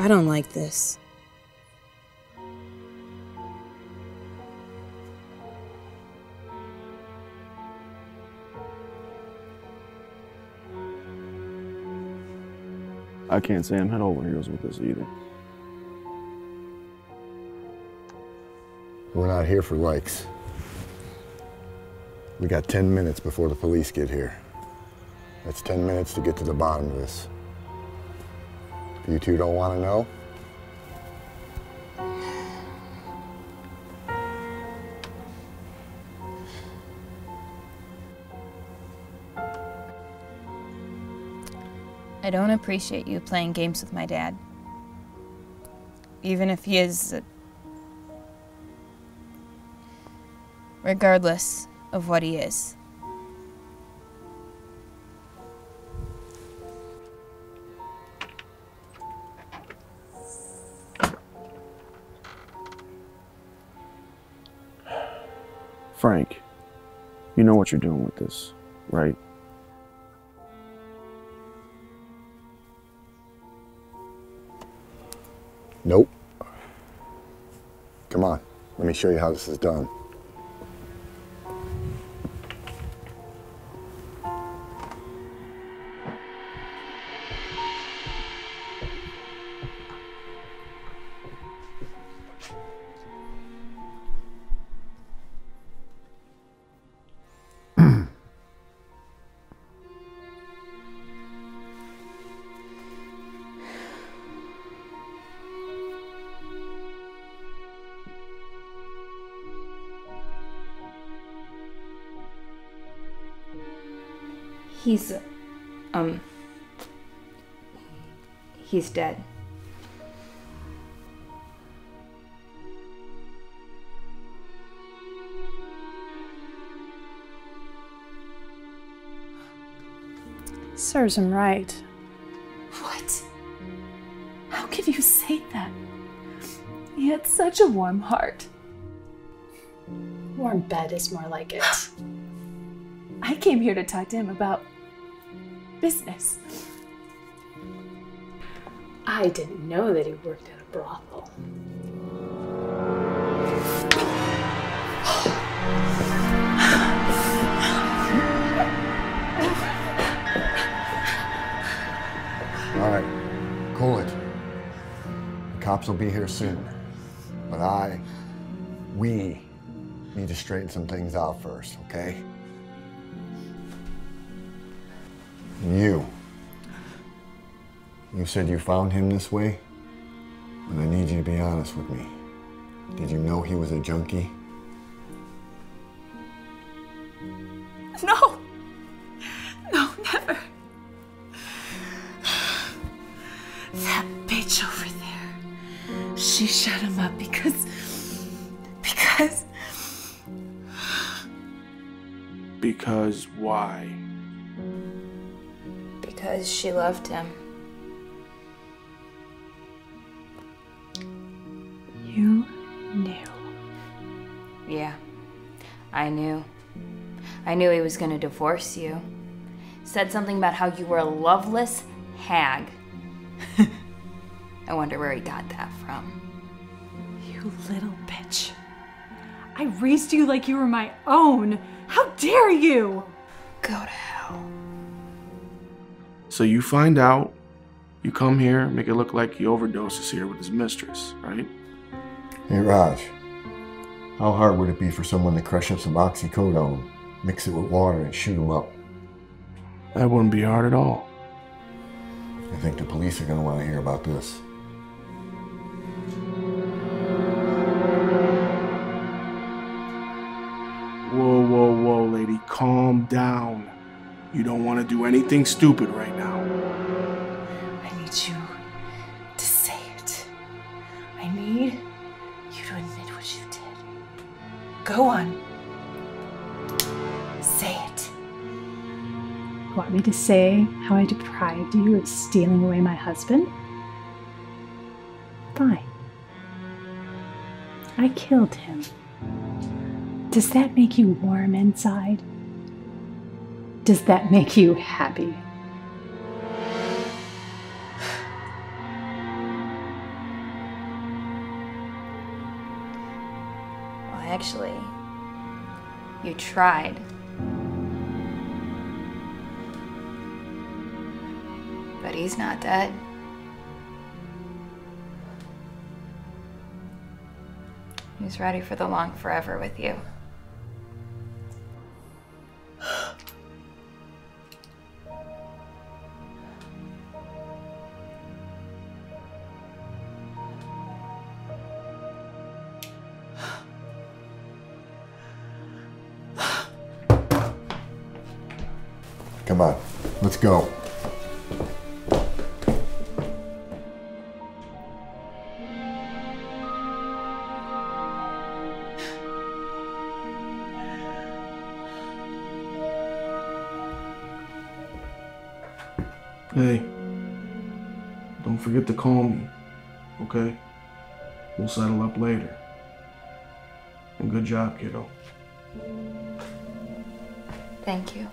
I don't like this. I can't say I'm head over heels with this either. We're not here for likes. We got 10 minutes before the police get here. That's 10 minutes to get to the bottom of this. You two don't want to know, I don't appreciate you playing games with my dad. Even if he is. uh, regardless of what he is. Frank, you know what you're doing with this, right? nope. Come on, let me show you how this is done. He's. um. He's dead. Serves him right. What? How can you say that? He had such a warm heart. Warm bed is more like it. I came here to talk to him about business. I didn't know that he worked at a brothel. All right, cool it. The cops will be here soon. But I, we need to straighten some things out first, okay? You. You said you found him this way? And I need you to be honest with me. Did you know he was a junkie? No! No, never. That bitch over there. She shut him up because. Because. Because why? Because she loved him. You knew. Yeah, I knew. I knew he was going to divorce you. Said something about how you were a loveless hag. I wonder where he got that from. You little bitch. I raised you like you were my own. How dare you? Go to hell. So you find out, you come here, make it look like he overdoses here with his mistress, right? Hey, Raj. How hard would it be for someone to crush up some oxycodone, mix it with water, and shoot him up? That wouldn't be hard at all. I think the police are going to want to hear about this. Whoa, whoa, whoa, lady, calm down. You don't want to do anything stupid right now. I need you to say it. I need you to admit what you did. Go on. Say it. Want me to say how I deprived you of stealing away my husband? Fine. I killed him. Does that make you warm inside? Does that make you happy? Well, actually, you tried. But he's not dead. He's ready for the long forever with you. Come on, let's go. Hey, don't forget to call me, okay? We'll settle up later. And good job, kiddo. Thank you.